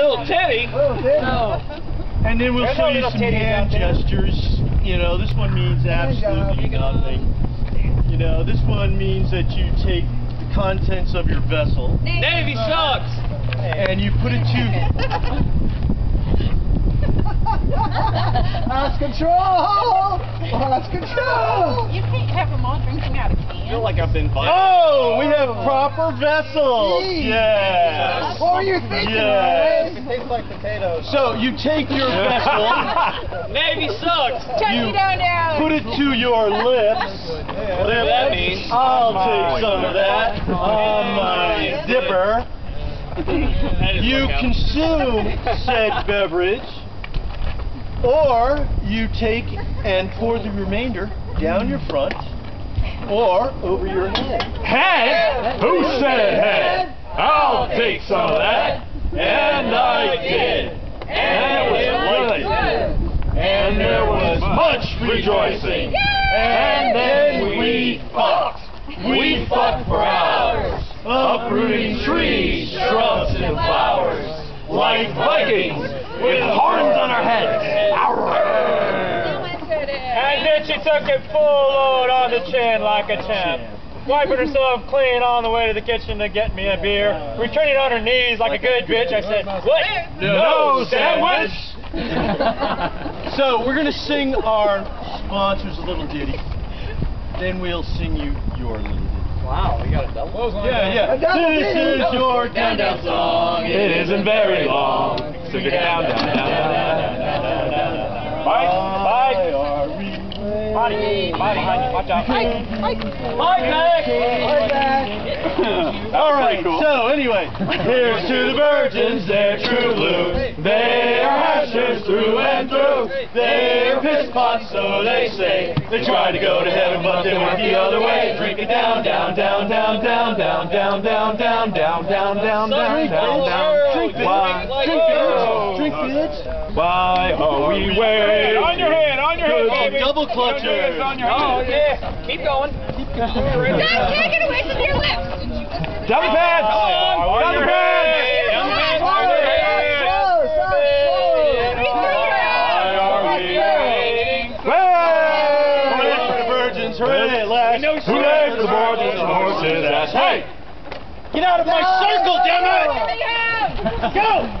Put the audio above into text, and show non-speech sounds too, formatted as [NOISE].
Little titty. And then we'll There's show no you some titties hand gestures. You know, this one means absolutely nothing. You know, this one means that you take the contents of your vessel Navy sucks. and you put it to [LAUGHS] Lost control! Lost control! You can't have them all drinking out of I feel like I've been violent. Oh, we have proper vessels. Jeez. Yes. What were you thinking, Yes. Ryan? tastes like potatoes. So you take your [LAUGHS] vessel, Navy sucks. Chuck you down down. put it to your [LAUGHS] lips. Whatever that means. I'll take some of that on my dipper. You consume [LAUGHS] said beverage, or you take and pour the remainder down your front or over your head. Head? Who said head? I'll take some of that. And I did. And it was good. And there was much rejoicing. And then we fucked. We fucked for hours. Uprooting trees, shrubs, and flowers. Like Vikings with horns on our heads. And then she took it full load on the chin like a champ. Wiping herself clean on the way to the kitchen to get me a beer. Returning on her knees like a good bitch, I said, What? No sandwich. [LAUGHS] So we're gonna sing our sponsors a little ditty. Then we'll sing you your little ditty. Wow, we got a double. Yeah, yeah. This is your down down song. It isn't very long. Sing it down, down, down, down, down, down, we body, body behind you, watch out. Mike, Mike, All right. So anyway, Here's to the virgins, they're true blue. They are hashers through and through. They're piss pots, so they say. They tried to go to heaven, but they went the other way. Drink it down, down, down, down, down, down, down, down, down, down, down, down, down, down, down. drink Why? bitch, drink bitch, drink bitch. Why are we waiting? baby. Double clutcher. Oh, yeah. Keep going. Keep going. Dad, take it away from your lips. Double pads. Oh, oh, double pads. Hey! Get out of my circle, damn it! Go!